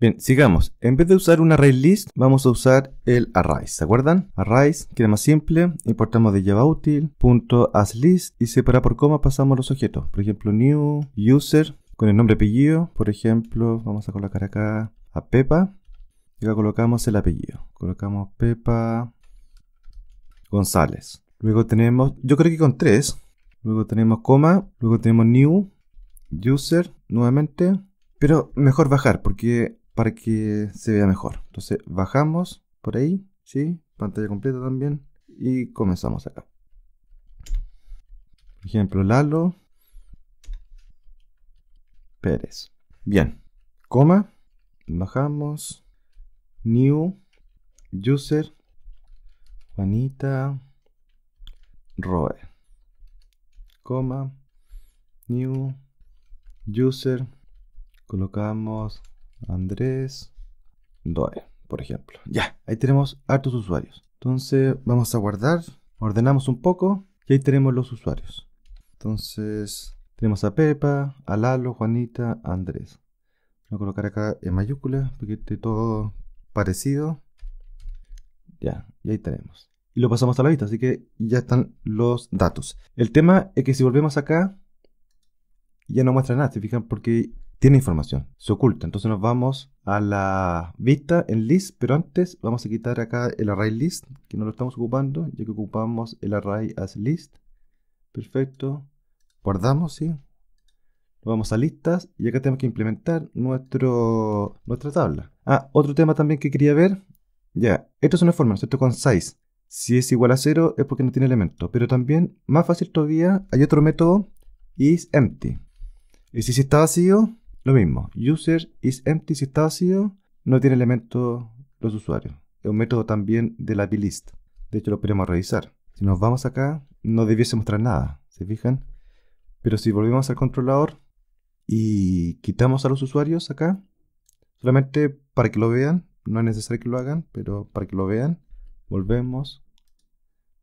Bien, sigamos. En vez de usar un array list, vamos a usar el array. ¿Se acuerdan? Arrays, que es más simple. Importamos de Java list y separar por coma pasamos los objetos. Por ejemplo, new, user, con el nombre apellido. Por ejemplo, vamos a colocar acá a Pepa. Y acá colocamos el apellido. Colocamos Pepa González. Luego tenemos, yo creo que con tres. Luego tenemos coma. Luego tenemos new, user, nuevamente. Pero mejor bajar porque para que se vea mejor. Entonces bajamos por ahí, ¿sí? Pantalla completa también. Y comenzamos acá. Por ejemplo, Lalo Pérez. Bien. Coma. Bajamos. New. User. Juanita. Roe. Coma. New. User. Colocamos Andrés Doe, por ejemplo. Ya, ahí tenemos hartos usuarios. Entonces vamos a guardar, ordenamos un poco y ahí tenemos los usuarios. Entonces tenemos a Pepa, a Lalo, Juanita, a Andrés. Voy a colocar acá en mayúscula porque esté todo parecido. Ya, y ahí tenemos. Y lo pasamos a la vista, así que ya están los datos. El tema es que si volvemos acá, ya no muestra nada, ¿se fijan? Porque tiene información, se oculta. Entonces nos vamos a la vista en list, pero antes vamos a quitar acá el array list, que no lo estamos ocupando, ya que ocupamos el array as list. Perfecto. Guardamos, ¿sí? Vamos a listas y acá tenemos que implementar nuestro, nuestra tabla. Ah, otro tema también que quería ver. Ya, esto es una forma, ¿cierto? Con size. Si es igual a 0 es porque no tiene elemento. Pero también, más fácil todavía, hay otro método, is empty. Y si está vacío, lo mismo, user is empty si está vacío, no tiene elementos los usuarios. Es un método también de la plist. De hecho, lo podemos revisar. Si nos vamos acá, no debiese mostrar nada, ¿se fijan? Pero si volvemos al controlador y quitamos a los usuarios acá, solamente para que lo vean, no es necesario que lo hagan, pero para que lo vean, volvemos,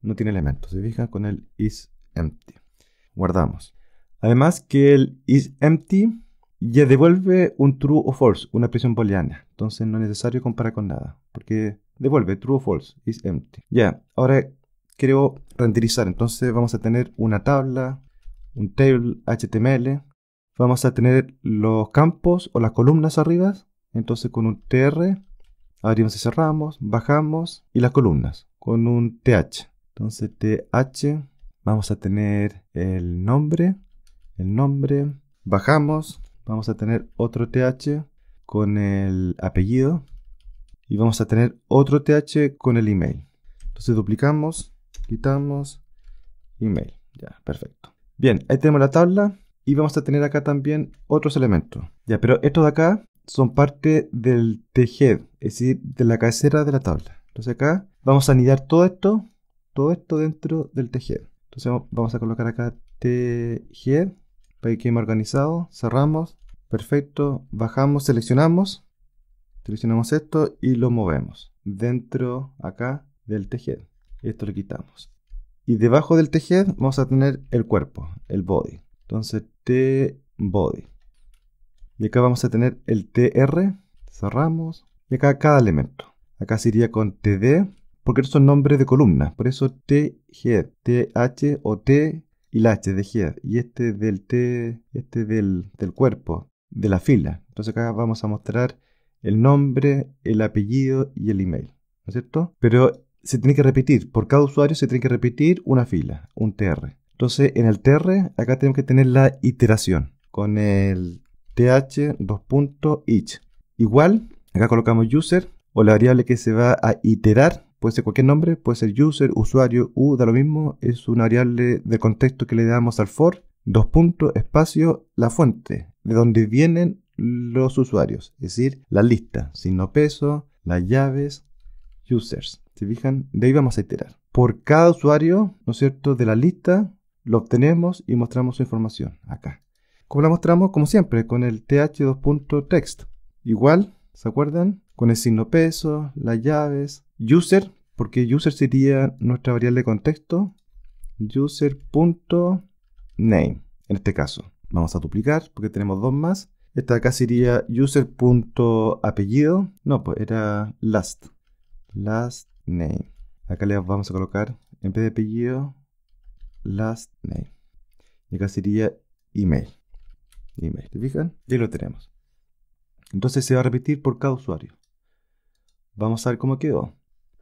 no tiene elementos, ¿se fijan? Con el is empty. Guardamos. Además que el is empty ya devuelve un true o false, una expresión booleana. Entonces no es necesario comparar con nada, porque devuelve true o false, is empty. Ya, ahora quiero renderizar, entonces vamos a tener una tabla, un table HTML, vamos a tener los campos o las columnas arriba, entonces con un tr abrimos y cerramos, bajamos y las columnas con un th. Entonces th vamos a tener el nombre, el nombre, bajamos, vamos a tener otro th con el apellido y vamos a tener otro th con el email. Entonces duplicamos, quitamos, email. Ya, perfecto. Bien, ahí tenemos la tabla y vamos a tener acá también otros elementos. Ya, pero estos de acá son parte del TGED, es decir, de la cabecera de la tabla. Entonces acá vamos a anidar todo esto, todo esto dentro del TGED. Entonces vamos a colocar acá TGED organizado. Cerramos. Perfecto. Bajamos, seleccionamos. Seleccionamos esto y lo movemos dentro acá del tejer. Esto lo quitamos. Y debajo del tejer vamos a tener el cuerpo, el body. Entonces T body. Y acá vamos a tener el TR. Cerramos. Y acá cada elemento. Acá sería con TD, porque estos son nombres de columnas. Por eso TG, TH o T y la H de head y este del T, este del, del cuerpo, de la fila. Entonces acá vamos a mostrar el nombre, el apellido y el email, ¿no es cierto? Pero se tiene que repetir, por cada usuario se tiene que repetir una fila, un TR. Entonces en el TR acá tenemos que tener la iteración con el th dos puntos each. Igual, acá colocamos user o la variable que se va a iterar Puede ser cualquier nombre, puede ser user, usuario, u, da lo mismo. Es una variable de contexto que le damos al for. Dos puntos, espacio, la fuente, de donde vienen los usuarios. Es decir, la lista, signo peso, las llaves, users. ¿Se fijan? De ahí vamos a iterar. Por cada usuario, ¿no es cierto?, de la lista, lo obtenemos y mostramos su información acá. ¿Cómo la mostramos? Como siempre, con el th2.text. Igual, ¿se acuerdan? Con el signo peso, las llaves, user, porque user sería nuestra variable de contexto, user.name, en este caso. Vamos a duplicar porque tenemos dos más. Esta de acá sería user.apellido. No, pues era last. Last name. Acá le vamos a colocar, en vez de apellido, last name. Y acá sería email. Email. ¿Te fijan? Y lo tenemos. Entonces se va a repetir por cada usuario. Vamos a ver cómo quedó.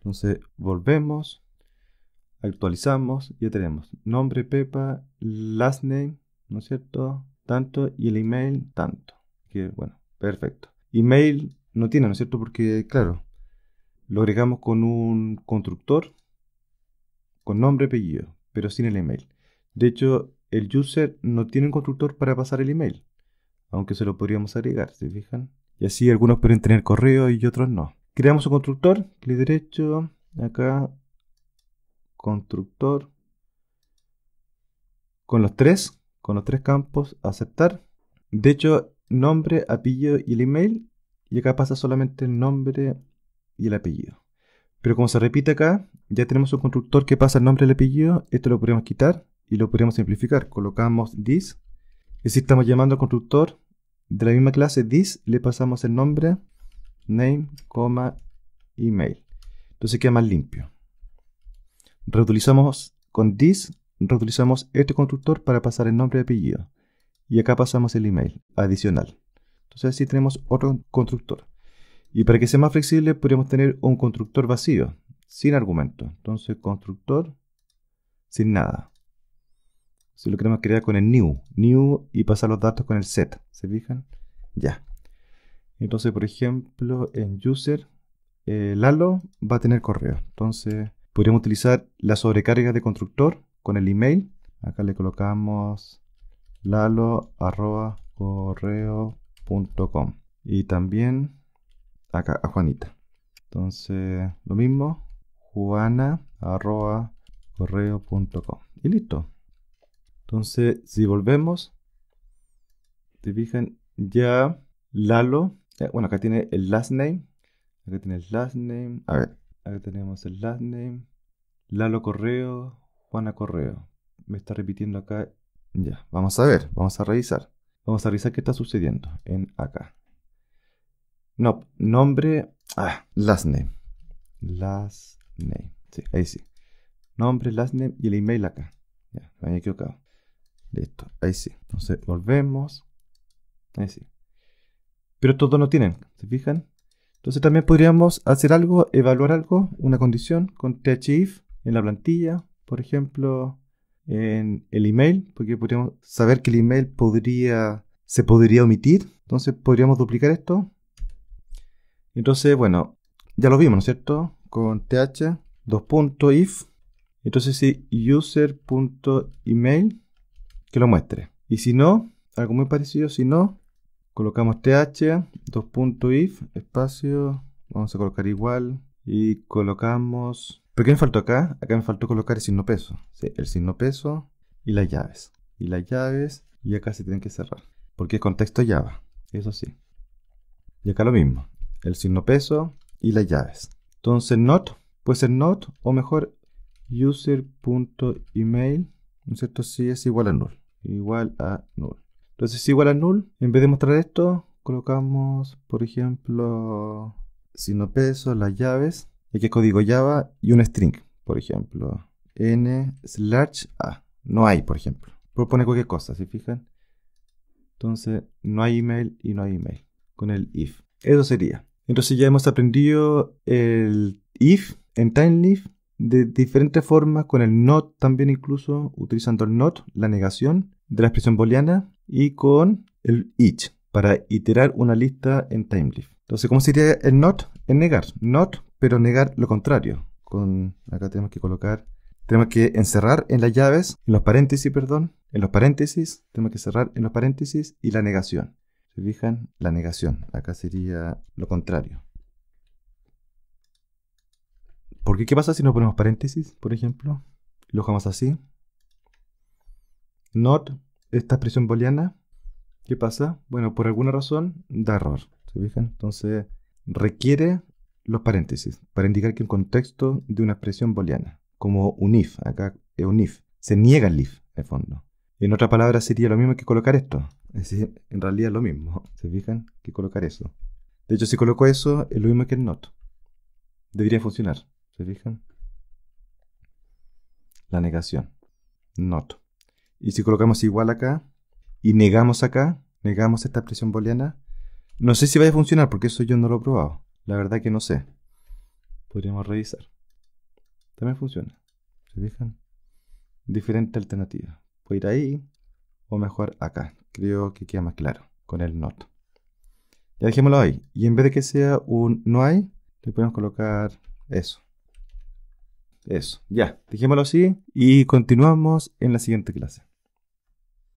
Entonces volvemos, actualizamos y ya tenemos nombre Pepa, last name, ¿no es cierto? Tanto y el email tanto. Que bueno, perfecto. Email no tiene, ¿no es cierto? Porque claro, lo agregamos con un constructor con nombre apellido, pero sin el email. De hecho, el user no tiene un constructor para pasar el email, aunque se lo podríamos agregar, ¿se fijan? Y así algunos pueden tener correo y otros no. Creamos un constructor, clic derecho, acá, constructor, con los tres, con los tres campos, aceptar. De hecho, nombre, apellido y el email, y acá pasa solamente el nombre y el apellido. Pero como se repite acá, ya tenemos un constructor que pasa el nombre y el apellido, esto lo podemos quitar y lo podemos simplificar. Colocamos this, y si estamos llamando al constructor de la misma clase this, le pasamos el nombre, name, email. Entonces queda más limpio. Reutilizamos con this, reutilizamos este constructor para pasar el nombre y apellido. Y acá pasamos el email adicional. Entonces así tenemos otro constructor. Y para que sea más flexible, podríamos tener un constructor vacío, sin argumento. Entonces, constructor sin nada. Si lo queremos crear con el new, new y pasar los datos con el set, ¿se fijan? Ya. Entonces, por ejemplo, en user, eh, Lalo va a tener correo. Entonces, podríamos utilizar la sobrecarga de constructor con el email. Acá le colocamos lalo.correo.com. Y también acá a Juanita. Entonces, lo mismo, juana.correo.com. Y listo. Entonces, si volvemos, te fijan, ya Lalo, bueno, acá tiene el last name. Acá tiene el last name. A ver, acá tenemos el last name. Lalo Correo, Juana Correo. Me está repitiendo acá. Ya, vamos a ver, vamos a revisar. Vamos a revisar qué está sucediendo en acá. No, nombre. Ah, last name. Last name. Sí, ahí sí. Nombre, last name y el email acá. Ya, me había equivocado. Listo, ahí sí. Entonces volvemos. Ahí sí. Pero todos no tienen, ¿se fijan? Entonces también podríamos hacer algo, evaluar algo, una condición con thif en la plantilla, por ejemplo, en el email, porque podríamos saber que el email podría, se podría omitir. Entonces podríamos duplicar esto entonces, bueno, ya lo vimos, ¿no es cierto? Con th, dos if. Entonces, si user.email, que lo muestre. Y si no, algo muy parecido, si no, colocamos th, dos if, espacio, vamos a colocar igual, y colocamos... ¿Pero qué me faltó acá? Acá me faltó colocar el signo peso. El signo peso y las llaves. Y las llaves, y acá se tienen que cerrar. Porque es contexto Java, eso sí. Y acá lo mismo el signo peso y las llaves. Entonces not puede ser not o mejor user.email, ¿no es cierto? Si es igual a null. Igual a null. Entonces si igual a null, en vez de mostrar esto, colocamos, por ejemplo, signo peso, las llaves, aquí código Java y un string, por ejemplo, n slash a. No hay, por ejemplo. Puedo poner cualquier cosa, ¿se fijan? Entonces, no hay email y no hay email. Con el if. Eso sería. Entonces ya hemos aprendido el if en TimeLeaf de diferentes formas, con el not también incluso, utilizando el not, la negación de la expresión booleana, y con el each, para iterar una lista en TimeLeaf. Entonces, ¿cómo sería el not? En negar. Not, pero negar lo contrario. Con, acá tenemos que colocar, tenemos que encerrar en las llaves, en los paréntesis, perdón, en los paréntesis, tenemos que cerrar en los paréntesis y la negación. ¿Se fijan? La negación. Acá sería lo contrario. ¿Por qué? ¿Qué pasa si no ponemos paréntesis, por ejemplo? Lo dejamos así. Not, esta expresión booleana. ¿Qué pasa? Bueno, por alguna razón da error. ¿Se fijan? Entonces, requiere los paréntesis para indicar que un contexto de una expresión booleana, como un if, acá es un if, se niega el if, en fondo. En otra palabra sería lo mismo que colocar esto. Es decir, en realidad es lo mismo. ¿Se fijan? Que colocar eso. De hecho, si coloco eso, es lo mismo que el not. Debería funcionar. ¿Se fijan? La negación. Not. Y si colocamos igual acá y negamos acá, negamos esta expresión booleana, no sé si va a funcionar porque eso yo no lo he probado. La verdad que no sé. Podríamos revisar. También funciona. ¿Se fijan? Diferente alternativa. Puede ir ahí o mejor acá. Creo que queda más claro con el not. Ya dejémoslo ahí. Y en vez de que sea un no hay, le podemos colocar eso. Eso. Ya. Dejémoslo así y continuamos en la siguiente clase.